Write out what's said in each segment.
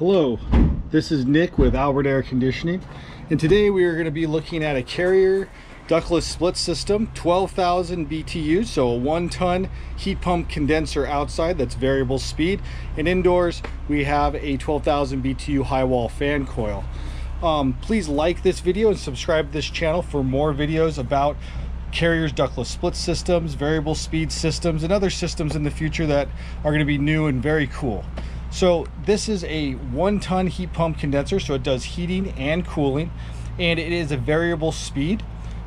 Hello, this is Nick with Albert Air Conditioning, and today we are going to be looking at a Carrier ductless split system, 12,000 BTU, so a one-ton heat pump condenser outside that's variable speed, and indoors we have a 12,000 BTU high wall fan coil. Um, please like this video and subscribe to this channel for more videos about Carrier's ductless split systems, variable speed systems, and other systems in the future that are going to be new and very cool. So this is a one ton heat pump condenser, so it does heating and cooling, and it is a variable speed.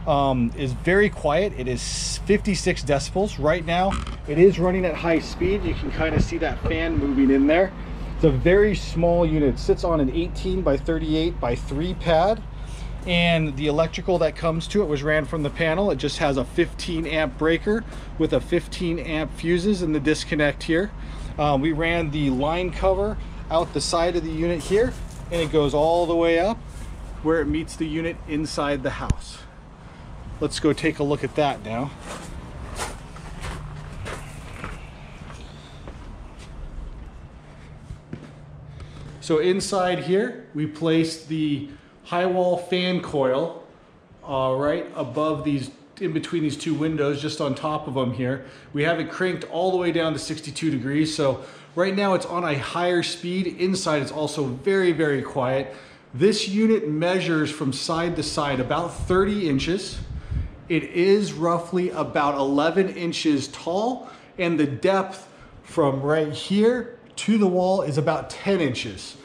Um, is very quiet. It is 56 decibels. Right now, it is running at high speed. You can kind of see that fan moving in there. It's a very small unit. It sits on an 18 by 38 by 3 pad and the electrical that comes to it was ran from the panel. It just has a 15 amp breaker with a 15 amp fuses in the disconnect here. Um, we ran the line cover out the side of the unit here and it goes all the way up where it meets the unit inside the house. Let's go take a look at that now. So inside here, we placed the high wall fan coil uh, right above these in between these two windows, just on top of them here. We have it cranked all the way down to 62 degrees. So right now it's on a higher speed. Inside it's also very, very quiet. This unit measures from side to side about 30 inches. It is roughly about 11 inches tall and the depth from right here to the wall is about 10 inches.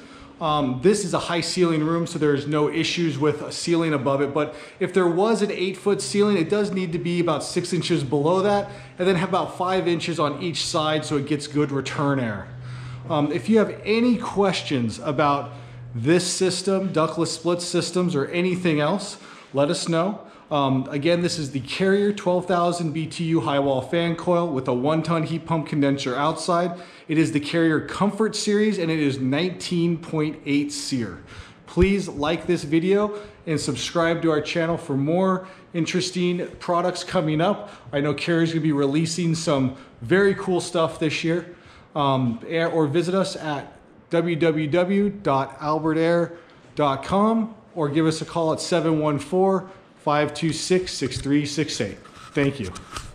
Um, this is a high ceiling room, so there's no issues with a ceiling above it. But if there was an eight foot ceiling, it does need to be about six inches below that and then have about five inches on each side so it gets good return air. Um, if you have any questions about this system, ductless split systems, or anything else, let us know. Um, again, this is the Carrier 12,000 BTU high wall fan coil with a one ton heat pump condenser outside. It is the Carrier Comfort Series and it is 19.8 SEER. Please like this video and subscribe to our channel for more interesting products coming up. I know Carrier's gonna be releasing some very cool stuff this year. Um, or visit us at www.albertair.com or give us a call at 714 526 6368. Thank you.